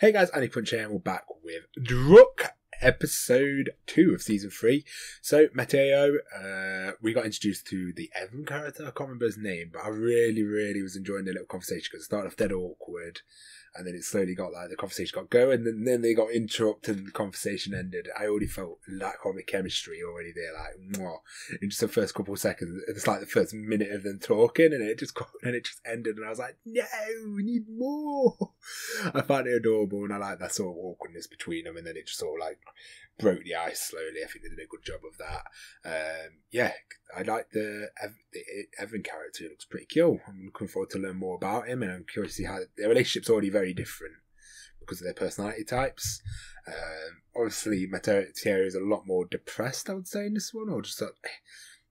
Hey guys, AniCrunch here, and we're back with Druck, episode two of season three. So, Matteo, uh, we got introduced to the Evan character. I can't remember his name, but I really, really was enjoying the little conversation because it started off dead awkward, and then it slowly got like the conversation got going, and then they got interrupted, and the conversation ended. I already felt that comic chemistry already there, like mwah, in just the first couple of seconds. It's like the first minute of them talking, and it just got, and it just ended, and I was like, no, we need more. I found it adorable, and I like that sort of awkwardness between them, and then it just sort of like broke the ice slowly. I think they did a good job of that. Um, yeah, I like the, the Evan character. He looks pretty cool. I'm looking forward to learn more about him, and I'm curious to see how their relationship's already very different because of their personality types. Um, obviously, Matteo is a lot more depressed, I would say, in this one, or just like,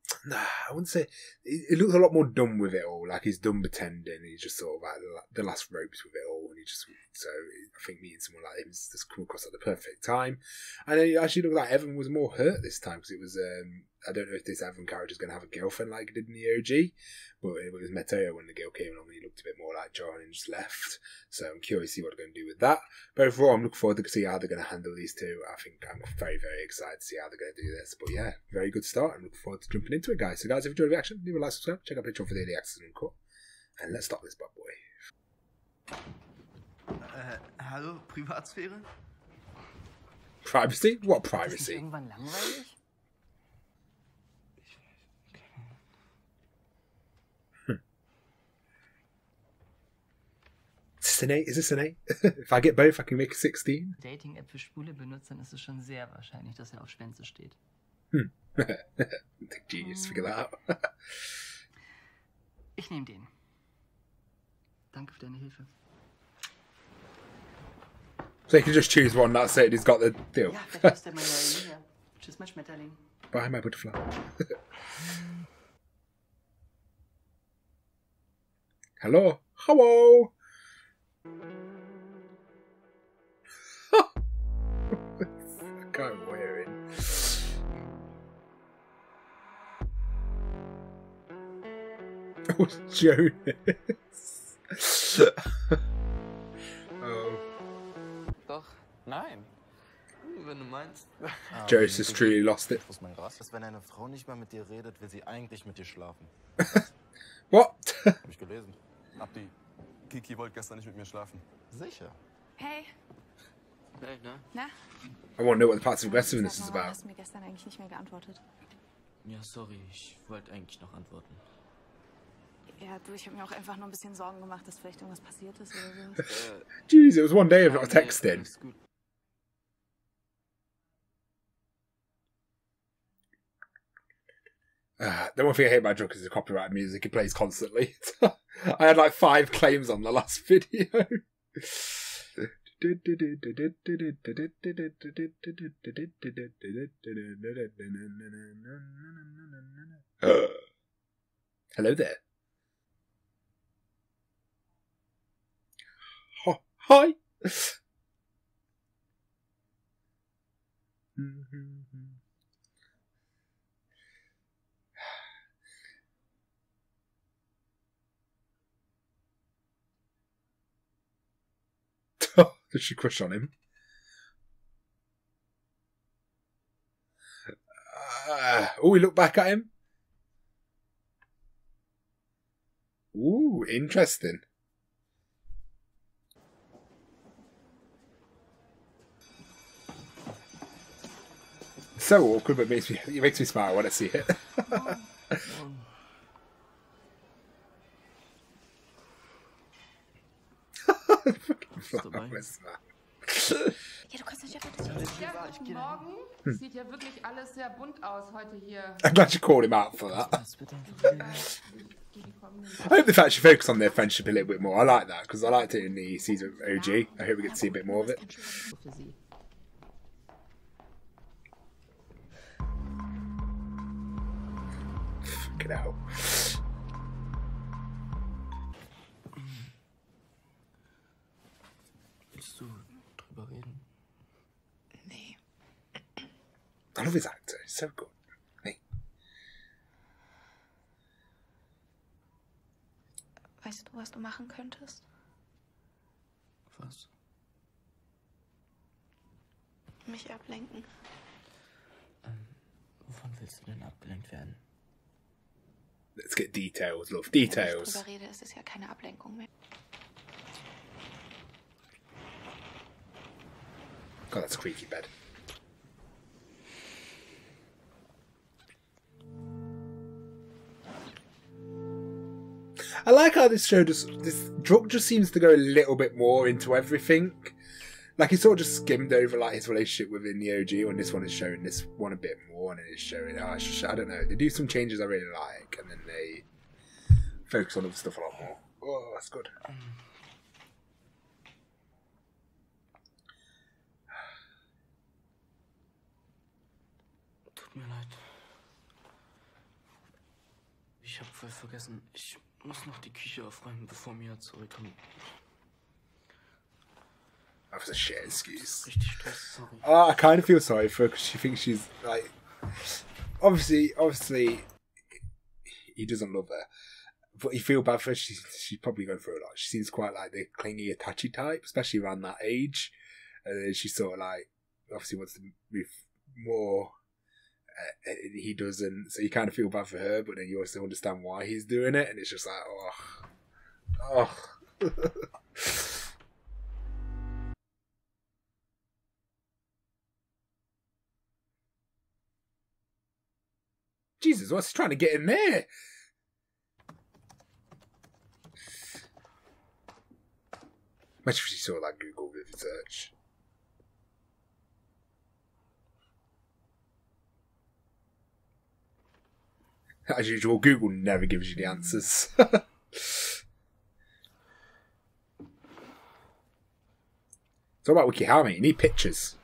Nah, I wouldn't say. It, looks a lot more done with it all. Like he's done pretending. He's just sort of like the last ropes with it all, just so I think meeting someone like him just come across at the perfect time. And it actually looked like Evan was more hurt this time because it was um, I don't know if this Evan character is going to have a girlfriend like he did in the OG, but it was Matteo when the girl came along. And he looked a bit more like John and just left. So I'm curious to see what they're going to do with that. But overall, I'm looking forward to see how they're going to handle these two. I think I'm very, very excited to see how they're going to do this. But yeah, very good start. I'm looking forward to jumping into it, guys. So guys, if you enjoyed the reaction, leave a like, subscribe, check out Patreon for daily access and. And let's start this bad boy. Hallo, Privatsphäre? Privacy? What privacy? irgendwann langweilig? this an 8? Is this an 8? if I get both, I can make a 16. Dating-App für schwule Benutzern ist es schon sehr wahrscheinlich, dass er auf Schwänze steht. Hm. Genius, figure that out. ich nehme den. Danke für deine Hilfe. So you can just choose one, that's it, he's got the deal. Ja, vielleicht ist der mal ja. Tschüss, mein Schmetterling. Bye, my butterfly. Hello? Hello? I'm wearing. Oh, Jonas. Doch, nein. Wenn du meinst. Jonas has truly lost it. Muss mein Gras? Dass wenn eine Frau nicht mehr mit dir redet, will sie eigentlich mit dir schlafen. What? Hab ich gelesen. Abdi, Kiki wollte gestern nicht mit mir schlafen. Sicher. Hey, Hey, ne? na? I want to know what the passive aggressiveness Sag is about. hast du mir gestern eigentlich nicht mehr geantwortet? Ja, sorry, ich wollte eigentlich noch antworten. Ja, du, ich habe mir auch einfach nur ein bisschen Sorgen gemacht, dass vielleicht irgendwas passiert ist oder so. Äh, Jeez, it was one day of not nee, texting. Uh, the one thing I hate about Druck is the copyright music he plays constantly. I had like five claims on the last video. Hello there. Hi. Did she crush on him? Uh, oh, we look back at him. Ooh, interesting. So awkward, but it makes me it makes me smile when I see it. dabei? Ja, du kannst nicht einfach das Ja, guten Morgen. Sieht ja wirklich alles sehr bunt aus heute hier. I'm glad you called him out for that. Das wird einfach wieder. Die kommenden I hope they've actually focused on their friendship a little bit more. I like that because I liked it in the season OG. I hope we get to see a bit more of it. Sie. Out. Willst du drüber reden? Nee. Love his actor. He's so good. Hey. Weißt du, was du machen könntest? Was? Mich ablenken. Ähm, wovon willst du denn abgelenkt werden? Let's get details, love. Wenn ich Details. rede, ist es ja keine Ablenkung mehr. God, that's a creaky bed. I like how this show just this Druck just seems to go a little bit more into everything. Like he sort of just skimmed over like his relationship within the OG. When this one is showing this one a bit more, and it's showing. Oh, I don't know. They do some changes I really like, and then they focus on other stuff a lot more. Oh, that's good. Tut mir leid. Ich hab voll vergessen. Ich muss noch die Küche aufräumen, bevor Mia zurückkommt. That was a shit excuse. Richtig Stress, sorry. Oh, I kind of feel sorry for her because she thinks she's like, obviously, obviously, he doesn't love her, but you feel bad for her. She's she's probably going through a lot. She seems quite like the clingy, attachy type, especially around that age. And then she's sort of like, obviously wants to be more. Uh, he doesn't, so you kind of feel bad for her, but then you also understand why he's doing it, and it's just like, oh, oh. Jesus, what's he trying to get in there? Imagine if she saw that Google Vivid search. As usual, Google never gives you the answers. it's all about WikiHow, mate. You need pictures.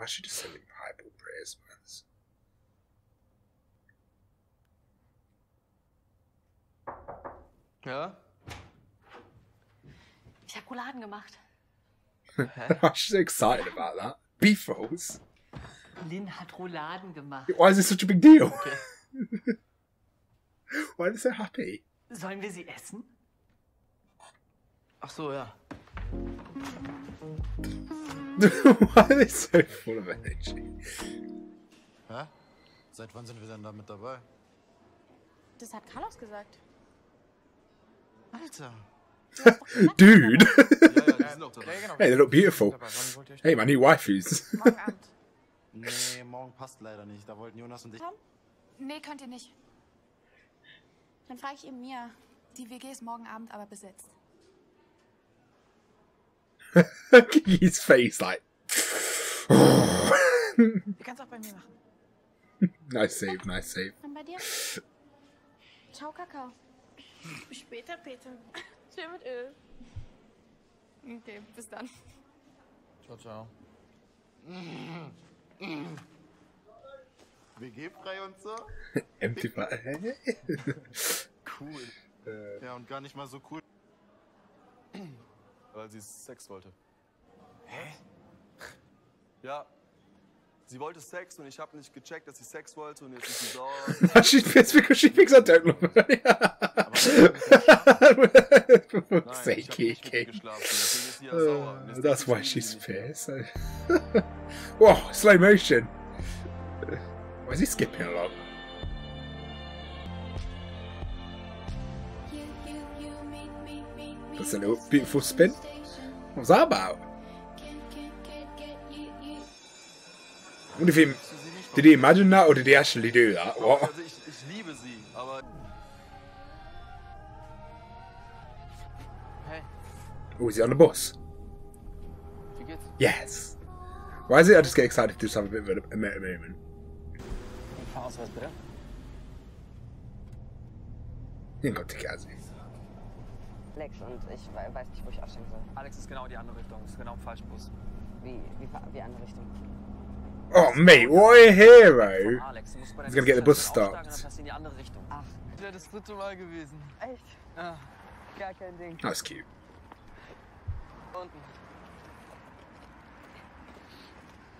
I should just send him Bible prayers, man. Ja? Ich habe Rouladen gemacht. I'm so excited about that. Beef rolls? Lynn hat Rouladen gemacht. Why is this such a big deal? Why are they so happy? Sollen wir sie essen? Ach so, ja. Why are they so full of energy? Hä? Seit wann sind wir denn da mit dabei? Das hat Carlos gesagt. Alter. Dude! Ja, ja, hey, they look beautiful. Hey, my new waifus. Morgen Abend. Nee, morgen passt leider nicht. Da wollten Jonas und ich. Tom? Nee, könnt ihr nicht. Dann frage ich eben Mia. Die WG ist morgen Abend aber besetzt. His face, like. Könnt es auch bei mir machen. nice save, nice save. Dann bei dir. Ciao, Kakao. Bis später, Peter. Schön mit Öl. Okay, bis dann. Ciao, ciao. WG frei und so? Empty Cool. Äh, Ja, und gar nicht mal so cool. Weil sie Sex wollte. Hä? Ja. Sie wollte Sex und ich habe nicht gecheckt, dass sie Sex wollte und jetzt ist sie sauer. She's pissed because she thinks I don't love her. For fuck's Nein, sake, ich habe nicht mit ihr Kiki. geschlafen. Deswegen ist sie ja sauer. Und Uh, jetzt that's denkt why sie, she's pissed. Whoa, slow motion. Why is he skipping along? That's a little beautiful spin. What was that about? What if he, did he imagine that or did he actually do that? What? Also ich, ich liebe sie, aber Hey, Oh, is he on the bus? Yes. Why is it I just get excited to just have a bit of a, a meta moment? You ain't got ticket, has he? Lex und ich we- weiß nicht, wo ich aussteigen soll. Alex ist genau die andere Richtung, ist genau im falschen Bus. Wie, wie, wie andere Richtung. Oh, mate, what a hero! Alex, du musst bei der He's gonna get the bus stopped. dann fährst du in die andere Richtung. Ach, Das wäre das dritte Mal gewesen. echt? Ah, Gar kein Ding. That's cute. unten.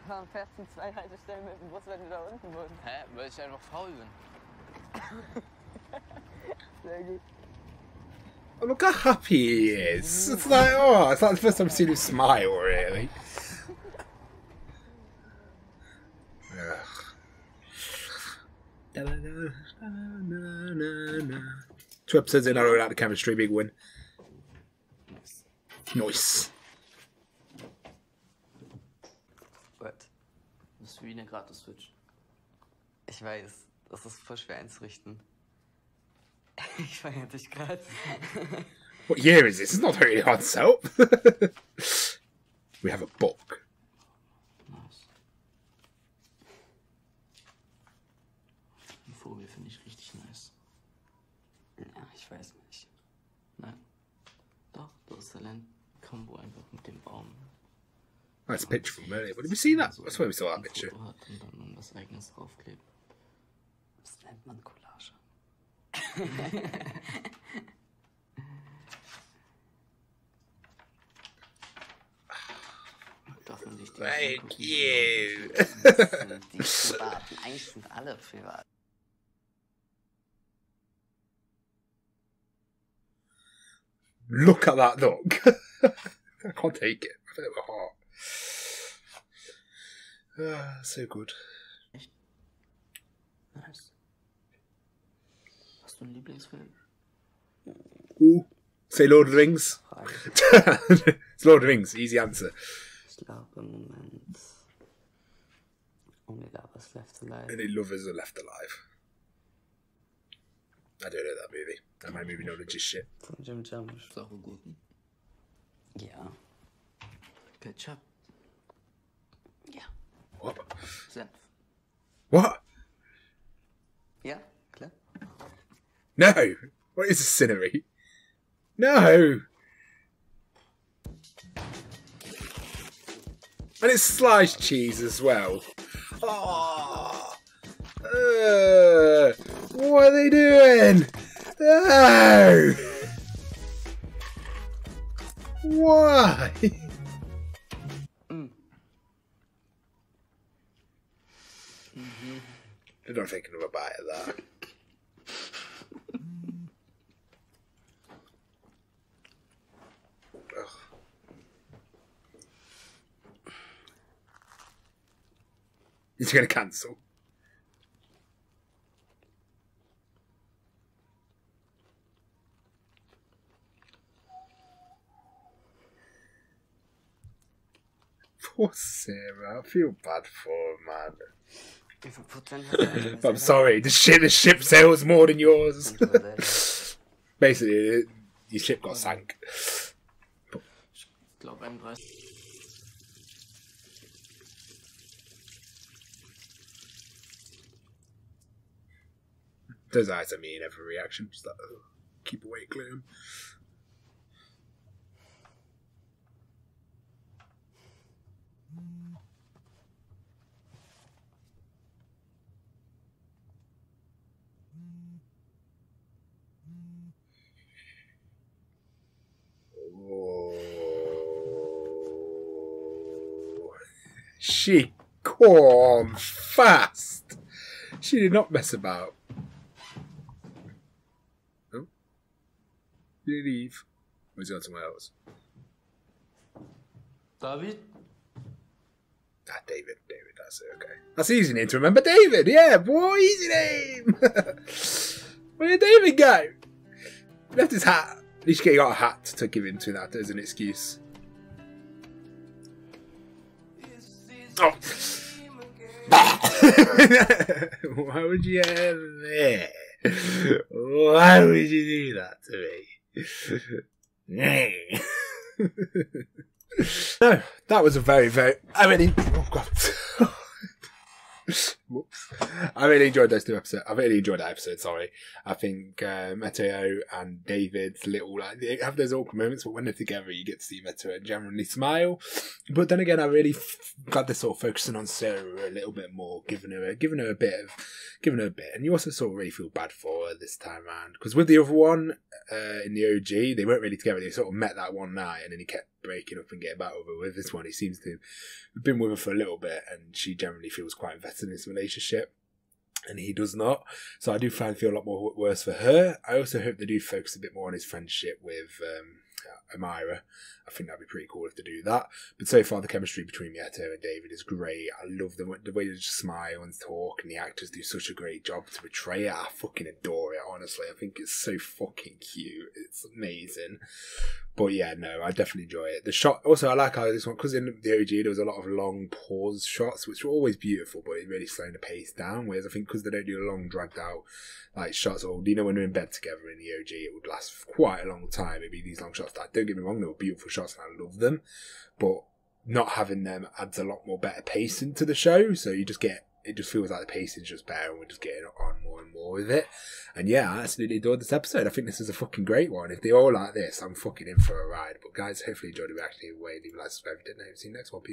Warum fährst du zwei Haltestellen mit dem Bus, wenn du da unten wohnst? Hä, weil ich einfach faul bin. Sehr gut. Look how happy he is. It's like, oh, it's like the first time I've seen him smile, really. Ugh. Two episodes in, I don't like the chemistry, big win. Nice. Was? Das ist wie eine Gratis-Switch. Ich weiß, das ist voll schwer einzurichten. Ich feiere dich gerade. What year is this? It's not very hard to sell. we have a book. Nice. Vogel finde ich richtig nice. Ja, ich weiß nicht. Nein. Doch, das Talent. Combo einfach mit dem Baum. That's a picture from earlier. But did we see that? That's swear we saw that picture. Und dann man eigenes draufklebt. Das nennt man Collage. Darf man sich die Thank you. Die privaten. Eigentlich sind alle privat. Look at that look. I can't take it. Heart. Ah, so good. Nice. Hast du einen Lieblingsfilm? Ooh. Say Lord of the Rings. It's Lord of the Rings. Easy answer. Ich glaube im Moment. Omega was left alive. Any lovers are left alive. I don't know that movie. That my movie knowledge is shit. Von Jim Jarmusch. Sache guten. Ja. Ketchup. Ja. What? Senf. What? Ja, klar. No. What is a scenery? No. And it's sliced cheese as well. Oh. Uh, what are they doing? No. Why? Mm. I don't think a bite of that. He's gonna cancel. Poor Sarah. I feel bad for her, man. Wie viel Prozent hat? I'm sorry. The ship, the ship sails more than yours. Basically, your ship got sank. Ich glaube 31. Those eyes at me in every reaction. Just like, oh, keep awake, Liam. Oh. She come fast. She did not mess about. Oh. Did he leave? Or is he on somewhere else? David? Ah, David. David, that's it, okay. That's easy name to remember. David, yeah, boy, easy name. Where did David go? He left his hat. At least he got a hat to give him to that as an excuse. Oh. Why would you have there? Why would you do that to me? no, that was a very, very. I really. Oh god. I really enjoyed those two episodes. I really enjoyed that episode. Sorry, I think uh, Matteo and David's little like they have those awkward moments, but when they're together, you get to see Matteo generally smile. But then again, I really f- got this sort of focusing on Sarah a little bit more, giving her, a, giving her a bit of, giving her a bit, and you also sort of really feel bad for her this time around because with the other one uh, in the OG, they weren't really together. They sort of met that one night, and then he kept breaking up and getting back over. With this one, he seems to have been with her for a little bit, and she generally feels quite invested in this relationship. And he does not. So I do find feel a lot more worse for her. I also hope they do focus a bit more on his friendship with um, Amira. I think that'd be pretty cool if they do that. But so far, the chemistry between Matteo and David is great. I love the, the way they just smile and talk, and the actors do such a great job to portray it. I fucking adore it, honestly. I think it's so fucking cute. It's amazing. But yeah, no, I definitely enjoy it. The shot, also, I like how this one, because in the OG, there was a lot of long pause shots, which were always beautiful, but it really slowed the pace down. Whereas I think because they don't do long, dragged out like shots, or you know, when they're in bed together in the OG, it would last quite a long time. It'd be these long shots. Like, don't get me wrong, they were beautiful shots and I love them, but not having them adds a lot more better pacing to the show. So you just get it just feels like the pacing's just better and we're just getting on more and more with it. And yeah, I absolutely adored this episode. I think this is a fucking great one. If they all like this, I'm fucking in for a ride. But guys, hopefully you enjoyed the reaction either. Leave a like, subscribe if you didn't. See you next one. Peace.